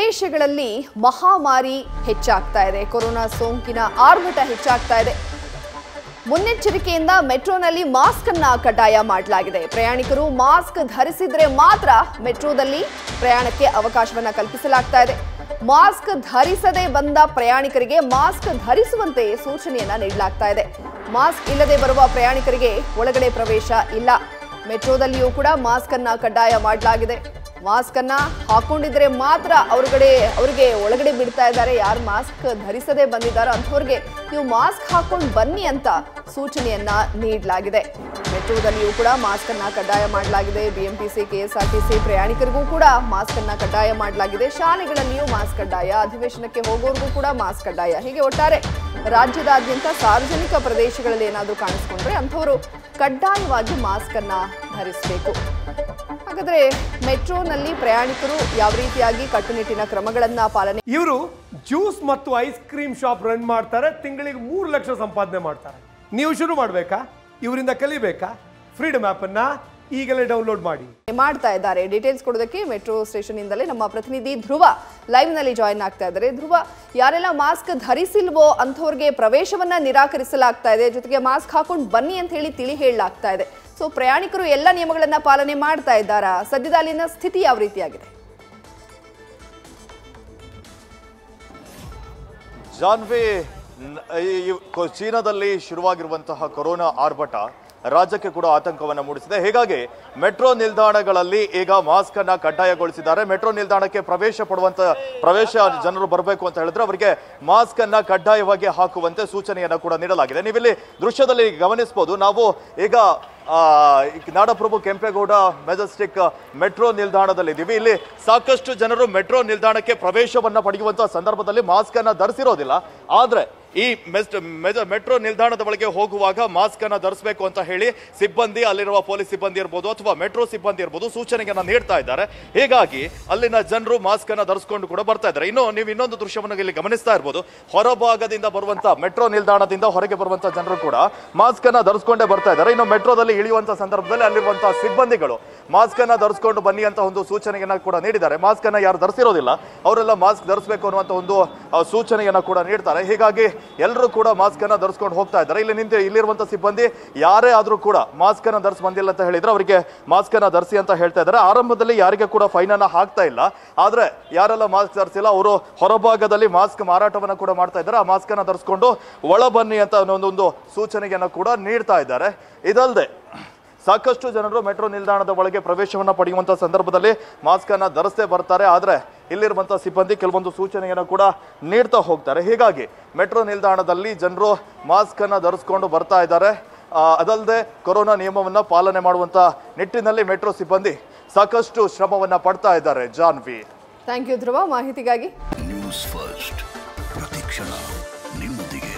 ದೇಶಗಳಲ್ಲಿ ಮಹಾಮಾರಿ ಹೆಚ್ಚಾಗ್ತಾ ಇದೆ. ಕೊರೋನಾ ಸೋಂಕಿನ ಆರ್ಭಟ ಹೆಚ್ಚಾಗ್ತಾ ಇದೆ. ಮುನ್ನೆಚ್ಚರಿಕೆಯಿಂದ ಮೆಟ್ರೋನಲ್ಲಿ ಮಾಸ್ಕ್ ಅನ್ನ ಕಡ್ಡಾಯ ಮಾಡಲಾಗಿದೆ. ಪ್ರಯಾಣಿಕರು ಮಾಸ್ಕ್ ಧರಿಸಿದ್ರೆ ಮಾತ್ರ ಮೆಟ್ರೋದಲ್ಲಿ ಪ್ರಯಾಣಕ್ಕೆ ಅವಕಾಶವನ್ನ ಕಲ್ಪಿಸಲಾಗ್ತಾ ಇದೆ. ಮಾಸ್ಕ್ ಧರಿಸದೆ ಬಂದ ಪ್ರಯಾಣಿಕರಿಗೆ ಮಾಸ್ಕ್ ಧರಿಸುವಂತೆ ಸೂಚನೆಯನ್ನ ನೀಡಲಾಗ್ತಾ ಇದೆ. ಮಾಸ್ಕ್ ಇಲ್ಲದೆ ಬರುವ ಪ್ರಯಾಣಿಕರಿಗೆ ಒಳಗಡೆ ಪ್ರವೇಶ ಇಲ್ಲ. ಮೆಟ್ರೋದಲ್ಲಿಯೂ ಕೂಡ ಮಾಸ್ಕ್ ಅನ್ನ ಕಡ್ಡಾಯ ಮಾಡಲಾಗಿದೆ. ಮಾಸ್ಕ್ ಅನ್ನ ಹಾಕೊಂಡಿದ್ರೆ ಮಾತ್ರ ಅವ್ರಗಡೆ ಅವರಿಗೆ ಒಳಗಡೆ ಬಿಡ್ತಾ ಇದ್ದಾರೆ. ಯಾರು ಮಾಸ್ಕ್ ಧರಿಸದೆ ಬಂದಿದ್ದಾರೋ. ಅಂಥವ್ರಿಗೆ ನೀವು ಮಾಸ್ಕ್ ಹಾಕೊಂಡು ಬನ್ನಿ ಅಂತ ಸೂಚನೆಯನ್ನ ನೀಡಲಾಗಿದೆ. ಮೆಟ್ರೋದಲ್ಲಿಯೂ ಕೂಡ ಮಾಸ್ಕ್ ಅನ್ನ ಕಡ್ಡಾಯ ಮಾಡಲಾಗಿದೆ. ಬಿಎಂಟಿಸಿ ಕೆಎಸ್ಆರ್ಟಿಸಿ ಪ್ರಯಾಣಿಕರಿಗೂ ಕೂಡ ಮಾಸ್ಕ್ ಅನ್ನ ಕಡ್ಡಾಯ ಮಾಡಲಾಗಿದೆ. ಶಾಲೆಗಳಲ್ಲಿಯೂ ಮಾಸ್ಕ್ ಕಡ್ಡಾಯ. ಅಧಿವೇಶನಕ್ಕೆ ಹೋಗೋರ್ಗೂ ಕೂಡ ಮಾಸ್ಕ್ ಕಡ್ಡಾಯ. ಹೀಗೆ ಒಟ್ಟಾರೆ ರಾಜ್ಯದಾದ್ಯಂತ ಸಾರ್ವಜನಿಕ ಪ್ರದೇಶಗಳಲ್ಲಿ ಏನಾದರೂ ಕಾಣಿಸ್ಕೊಂಡ್ರೆ ಅಂಥವರು ಕಡ್ಡಾಯವಾಗಿ ಮಾಸ್ಕ್ ಅನ್ನ ಧರಿಸಬೇಕು. ಹಾಗಾದ್ರೆ ಮೆಟ್ರೋನಲ್ಲಿ ಪ್ರಯಾಣಿಕರು ಯಾವ ರೀತಿಯಾಗಿ ಕಟ್ಟುನಿಟ್ಟಿನ ಕ್ರಮಗಳನ್ನ ಪಾಲನೆ ಇವರು ಜ್ಯೂಸ್ ಮತ್ತು ಐಸ್ ಕ್ರೀಮ್ ಶಾಪ್ ರನ್ ಮಾಡ್ತಾರೆ ತಿಂಗಳಿಗೆ ಮೂರು ಲಕ್ಷ ಸಂಪಾದನೆ ಮಾಡ್ತಾರೆ. ನೀವು ಶುರು ಮಾಡಬೇಕಾ? ಇವರಿಂದ ಕಲಿಬೇಕಾ? ಫ್ರೀಡಮ್ ಅನ್ನ ಈಗಲೇ ಡೌನ್ಲೋಡ್ ಮಾಡಿ. ಮಾಡ್ತಾ ಇದ್ದಾರೆ. ಡೀಟೇಲ್ಸ್ ಕೊಡೋದಕ್ಕೆ ಮೆಟ್ರೋ ಸ್ಟೇಷನ್ ಇಂದಲೇ ನಮ್ಮ ಪ್ರತಿನಿಧಿ ಧ್ರುವ ಲೈವ್ನಲ್ಲಿ ಜಾಯಿನ್ ಆಗ್ತಾ ಇದ್ದಾರೆ. ಧ್ರುವ ಯಾರೆಲ್ಲ ಮಾಸ್ಕ್ ಧರಿಸಿಲ್ವೋ ಅಂಥವ್ರಿಗೆ ಪ್ರವೇಶವನ್ನ ನಿರಾಕರಿಸಲಾಗ್ತಾ ಇದೆ. ಜೊತೆಗೆ ಮಾಸ್ಕ್ ಹಾಕೊಂಡು ಬನ್ನಿ ಅಂತ ಹೇಳಿ ತಿಳಿ ಹೇಳಲಾಗ್ತಾ ಇದೆ. ಸೊ ಪ್ರಯಾಣಿಕರು ಎಲ್ಲ ನಿಯಮಗಳನ್ನ ಪಾಲನೆ ಮಾಡ್ತಾ ಇದ್ದಾರಾ? ಸದ್ಯದ ಅಲ್ಲಿನ ಸ್ಥಿತಿ ಯಾವ ರೀತಿಯಾಗಿದೆ? ಜಾನ್ವಿ ಚೀನಾದಲ್ಲಿ ಶುರುವಾಗಿರುವಂತಹ ಕೊರೋನಾ ಆರ್ಭಟ ರಾಜ್ಯಕ್ಕೆ ಕೂಡ ಆತಂಕವನ್ನು ಮೂಡಿಸಿದೆ. ಹೀಗಾಗಿ ಮೆಟ್ರೋ ನಿಲ್ದಾಣಗಳಲ್ಲಿ ಈಗ ಮಾಸ್ಕ್ ಅನ್ನ ಕಡ್ಡಾಯಗೊಳಿಸಿದ್ದಾರೆ. ಮೆಟ್ರೋ ನಿಲ್ದಾಣಕ್ಕೆ ಪ್ರವೇಶ ಪಡುವಂತ ಪ್ರವೇಶ ಜನರು ಬರಬೇಕು ಅಂತ ಹೇಳಿದ್ರೆ ಅವರಿಗೆ ಮಾಸ್ಕ್ ಅನ್ನ ಕಡ್ಡಾಯವಾಗಿ ಹಾಕುವಂತೆ ಸೂಚನೆಯನ್ನು ಕೂಡ ನೀಡಲಾಗಿದೆ. ನೀವಿಲ್ಲಿ ದೃಶ್ಯದಲ್ಲಿ ಗಮನಿಸಬಹುದು ನಾವು ಈಗ ನಾಡಪ್ರಭು ಕೆಂಪೇಗೌಡ ಮೆಜೆಸ್ಟಿಕ್ ಮೆಟ್ರೋ ನಿಲ್ದಾಣದಲ್ಲಿದ್ದೀವಿ. ಇಲ್ಲಿ ಸಾಕಷ್ಟು ಜನರು ಮೆಟ್ರೋ ನಿಲ್ದಾಣಕ್ಕೆ ಪ್ರವೇಶವನ್ನು ಪಡೆಯುವಂಥ ಸಂದರ್ಭದಲ್ಲಿ ಮಾಸ್ಕ್ ಅನ್ನ ಧರಿಸಿರೋದಿಲ್ಲ. ಆದ್ರೆ ಈ ಮೆಟ್ರೋ ನಿಲ್ದಾಣದ ಒಳಗೆ ಹೋಗುವಾಗ ಮಾಸ್ಕ್ ಅನ್ನ ಧರಿಸಬೇಕು ಅಂತ ಹೇಳಿ ಸಿಬ್ಬಂದಿ, ಅಲ್ಲಿರುವ ಪೊಲೀಸ್ ಸಿಬ್ಬಂದಿ ಇರ್ಬೋದು ಅಥವಾ ಮೆಟ್ರೋ ಸಿಬ್ಬಂದಿ ಇರ್ಬೋದು ಸೂಚನೆಯನ್ನ ನೀಡ್ತಾ ಇದ್ದಾರೆ. ಹೀಗಾಗಿ ಅಲ್ಲಿನ ಜನರು ಮಾಸ್ಕ್ ಅನ್ನ ಧರಿಸಿಕೊಂಡು ಕೂಡ ಬರ್ತಾ ಇದ್ದಾರೆ. ಇನ್ನು ನೀವು ಇನ್ನೊಂದು ದೃಶ್ಯವನ್ನು ಇಲ್ಲಿ ಗಮನಿಸ್ತಾ ಇರ್ಬೋದು. ಹೊರಭಾಗದಿಂದ ಬರುವಂತ ಮೆಟ್ರೋ ನಿಲ್ದಾಣದಿಂದ ಹೊರಗೆ ಬರುವಂತ ಜನರು ಕೂಡ ಮಾಸ್ಕ್ ಅನ್ನ ಧರಿಸಿಕೊಂಡೇ ಬರ್ತಾ ಇದ್ದಾರೆ. ಇನ್ನು ಮೆಟ್ರೋದಲ್ಲಿ ಇಳಿಯುವಂತ ಸಂದರ್ಭದಲ್ಲಿ ಅಲ್ಲಿರುವಂತಹ ಸಿಬ್ಬಂದಿಗಳು ಮಾಸ್ಕ್ ಅನ್ನ ಧರಿಸ್ಕೊಂಡು ಬನ್ನಿ ಅಂತ ಒಂದು ಸೂಚನೆಯನ್ನ ಕೂಡ ನೀಡಿದ್ದಾರೆ. ಮಾಸ್ಕ್ ಅನ್ನ ಯಾರು ಧರಿಸಿರೋದಿಲ್ಲ. ಅವರೆಲ್ಲ ಮಾಸ್ಕ್ ಧರಿಸಬೇಕು ಅನ್ನುವಂತ ಒಂದು ಸೂಚನೆಯನ್ನ ಕೂಡ ನೀಡ್ತಾರೆ. ಹೀಗಾಗಿ ಎಲ್ಲರೂ ಕೂಡ ಮಾಸ್ಕ್ ಅನ್ನ ಧರಿಸ್ಕೊಂಡು ಹೋಗ್ತಾ ಇದ್ದಾರೆ. ಇಲ್ಲಿ ನಿಂತು ಇಲ್ಲಿರುವಂತ ಸಿಬ್ಬಂದಿ ಯಾರೇ ಆದರೂ ಕೂಡ ಮಾಸ್ಕ್ ಅನ್ನ ಧರಿಸಿ ಬಂದಿಲ್ಲ ಅಂತ ಹೇಳಿದ್ರೆ ಅವರಿಗೆ ಮಾಸ್ಕ್ ಅನ್ನ ಧರಿಸಿ ಅಂತ ಹೇಳ್ತಾ ಇದ್ದಾರೆ. ಆರಂಭದಲ್ಲಿ ಯಾರಿಗೆ ಕೂಡ ಫೈನ್ ಅನ್ನ ಹಾಕ್ತಾ ಇಲ್ಲ. ಆದ್ರೆ ಯಾರೆಲ್ಲ ಮಾಸ್ಕ್ ಧರಿಸಿಲ್ಲ, ಅವರು ಹೊರಭಾಗದಲ್ಲಿ ಮಾಸ್ಕ್ ಮಾರಾಟವನ್ನ ಕೂಡ ಮಾಡ್ತಾ ಇದ್ದಾರೆ. ಆ ಮಾಸ್ಕ್ ಅನ್ನ ಧರಿಸ್ಕೊಂಡು ಒಳ ಬನ್ನಿ ಅಂತ ಒಂದೊಂದು ಸೂಚನೆಯನ್ನು ಕೂಡ ನೀಡ್ತಾ ಇದ್ದಾರೆ. ಇದಲ್ಲದೆ ಸಾಕಷ್ಟು ಜನರು ಮೆಟ್ರೋ ನಿಲ್ದಾಣದ ಒಳಗೆ ಪ್ರವೇಶವನ್ನು ಪಡೆಯುವಂಥ ಸಂದರ್ಭದಲ್ಲಿ ಮಾಸ್ಕನ್ನು ಧರಿಸದೆ ಬರ್ತಾರೆ. ಆದ್ರೆ ಇಲ್ಲಿರುವಂತ ಸಿಬ್ಬಂದಿ ಕೆಲವೊಂದು ಸೂಚನೆಯನ್ನು ಕೂಡ ನೀಡ್ತಾ ಹೋಗ್ತಾರೆ. ಹೀಗಾಗಿ ಮೆಟ್ರೋ ನಿಲ್ದಾಣದಲ್ಲಿ ಜನರು ಮಾಸ್ಕ್ ಅನ್ನ ಧರಿಸ್ಕೊಂಡು ಬರ್ತಾ ಇದ್ದಾರೆ. ಅದಲ್ಲದೆ ಕೊರೋನಾ ನಿಯಮವನ್ನು ಪಾಲನೆ ಮಾಡುವಂಥ ನಿಟ್ಟಿನಲ್ಲಿ ಮೆಟ್ರೋ ಸಿಬ್ಬಂದಿ ಸಾಕಷ್ಟು ಶ್ರಮವನ್ನು ಪಡ್ತಾ ಇದ್ದಾರೆ. ಜಾನ್ವಿ. Thank you Dhruva. ಮಾಹಿತಿಗಾಗಿ ನ್ಯೂಸ್ ಫಸ್ಟ್ ಪ್ರತಿಕ್ಷಣ ನಿಮ್ಮೊಂದಿಗೆ.